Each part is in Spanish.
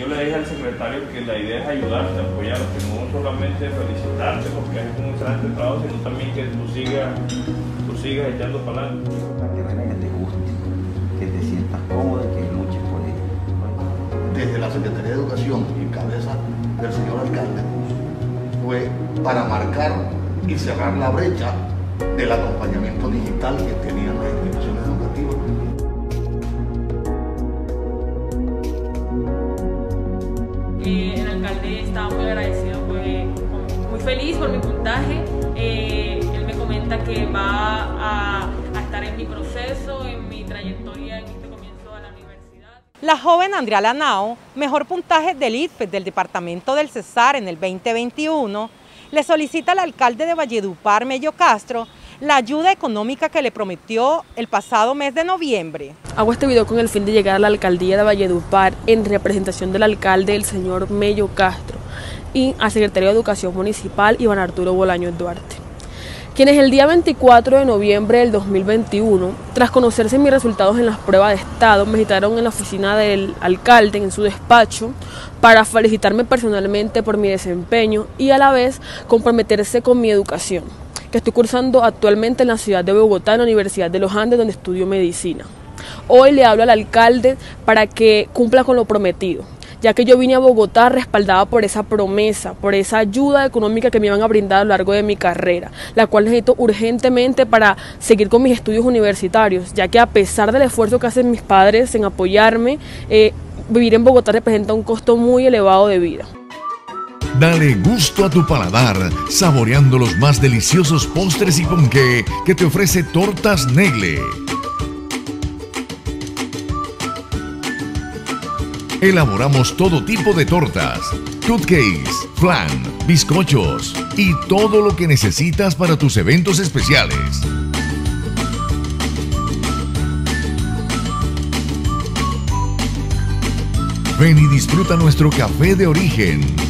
Yo le dije al secretario que la idea es ayudarte, apoyarte, no solamente felicitarte porque es un excelente trabajo, sino también que tú sigas, tú sigas echando para adelante. Una carrera que te guste, que te sientas cómodo y que luches por ella. Desde la Secretaría de Educación y en cabeza del señor alcalde fue para marcar y cerrar la brecha del acompañamiento digital que tenían las instituciones educativas. Alcalde estaba muy agradecido, fue muy feliz por mi puntaje. Eh, él me comenta que va a, a estar en mi proceso, en mi trayectoria en este comienzo a la universidad. La joven Andrea Lanao, mejor puntaje del IFES del departamento del Cesar en el 2021, le solicita al alcalde de Valledupar, Mello Castro, la ayuda económica que le prometió el pasado mes de noviembre. Hago este video con el fin de llegar a la alcaldía de Valledupar en representación del alcalde, el señor Mello Castro, y al secretario de Educación Municipal, Iván Arturo Bolaño Duarte quienes el día 24 de noviembre del 2021, tras conocerse mis resultados en las pruebas de Estado, me citaron en la oficina del alcalde, en su despacho, para felicitarme personalmente por mi desempeño y a la vez comprometerse con mi educación, que estoy cursando actualmente en la ciudad de Bogotá, en la Universidad de los Andes, donde estudio medicina. Hoy le hablo al alcalde para que cumpla con lo prometido, ya que yo vine a Bogotá respaldada por esa promesa, por esa ayuda económica que me iban a brindar a lo largo de mi carrera, la cual necesito urgentemente para seguir con mis estudios universitarios, ya que a pesar del esfuerzo que hacen mis padres en apoyarme, eh, vivir en Bogotá representa un costo muy elevado de vida. Dale gusto a tu paladar, saboreando los más deliciosos postres y ponqué que te ofrece Tortas Negle. Elaboramos todo tipo de tortas, cupcakes, flan, bizcochos y todo lo que necesitas para tus eventos especiales. Ven y disfruta nuestro café de origen.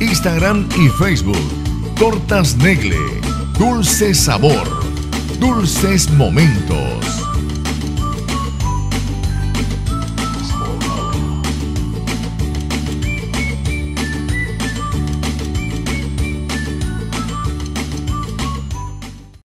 Instagram y Facebook. Tortas Negle, dulce sabor, dulces momentos.